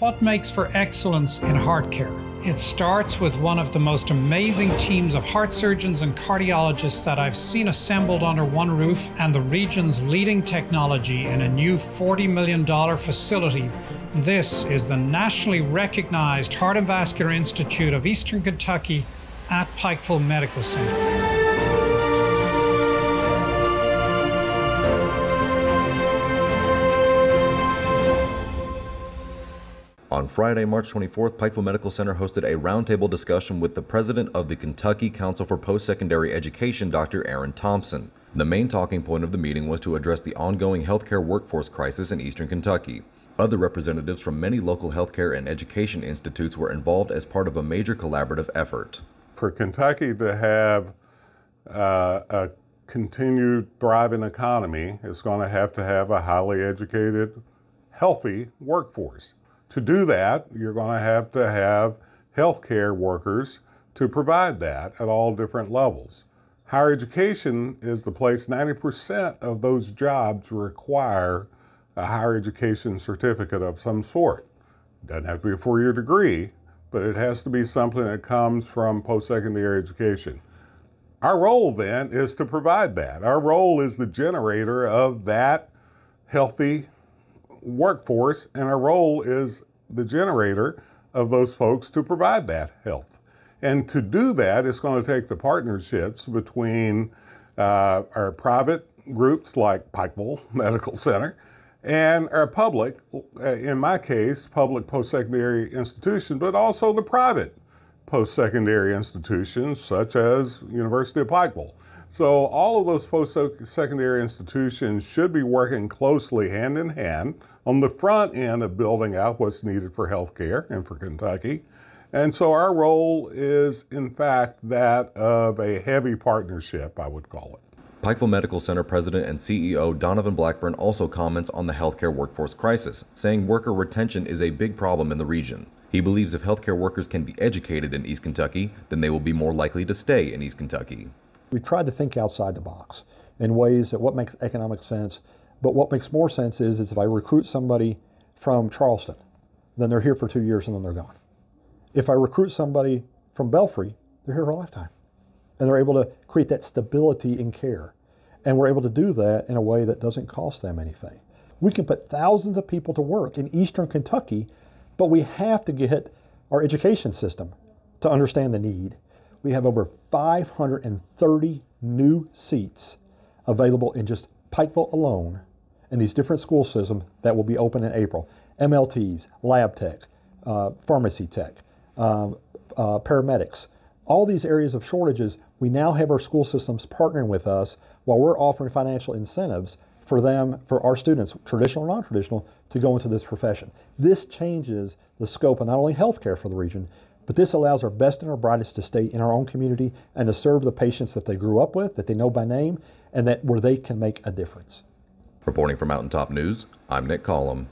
What makes for excellence in heart care? It starts with one of the most amazing teams of heart surgeons and cardiologists that I've seen assembled under one roof and the region's leading technology in a new $40 million facility. This is the nationally recognized Heart and Vascular Institute of Eastern Kentucky at Pikeville Medical Center. On Friday, March 24th, Pikeville Medical Center hosted a roundtable discussion with the president of the Kentucky Council for Post-Secondary Education, Dr. Aaron Thompson. The main talking point of the meeting was to address the ongoing healthcare workforce crisis in eastern Kentucky. Other representatives from many local healthcare and education institutes were involved as part of a major collaborative effort. For Kentucky to have uh, a continued thriving economy, it's going to have to have a highly educated, healthy workforce. To do that, you're going to have to have healthcare workers to provide that at all different levels. Higher education is the place 90% of those jobs require a higher education certificate of some sort. Doesn't have to be a four year degree, but it has to be something that comes from post secondary education. Our role then is to provide that. Our role is the generator of that healthy workforce, and our role is the generator of those folks to provide that health. And to do that, it's going to take the partnerships between uh, our private groups like Pikeville Medical Center and our public, uh, in my case, public post secondary institutions, but also the private post secondary institutions such as University of Pikeville. So all of those post-secondary institutions should be working closely hand in hand on the front end of building out what's needed for healthcare and for Kentucky. And so our role is, in fact, that of a heavy partnership, I would call it. Pikeville Medical Center President and CEO Donovan Blackburn also comments on the healthcare workforce crisis, saying worker retention is a big problem in the region. He believes if healthcare workers can be educated in East Kentucky, then they will be more likely to stay in East Kentucky. We tried to think outside the box in ways that what makes economic sense. But what makes more sense is, is if I recruit somebody from Charleston, then they're here for two years and then they're gone. If I recruit somebody from Belfry, they're here for a lifetime. And they're able to create that stability in care. And we're able to do that in a way that doesn't cost them anything. We can put thousands of people to work in eastern Kentucky, but we have to get our education system to understand the need we have over 530 new seats available in just Pikeville alone in these different school systems that will be open in April. MLTs, lab tech, uh, pharmacy tech, uh, uh, paramedics, all these areas of shortages, we now have our school systems partnering with us while we're offering financial incentives for them, for our students, traditional or non-traditional, to go into this profession. This changes the scope of not only healthcare for the region, but this allows our best and our brightest to stay in our own community and to serve the patients that they grew up with, that they know by name, and that where they can make a difference. Reporting for Mountaintop News, I'm Nick Collum.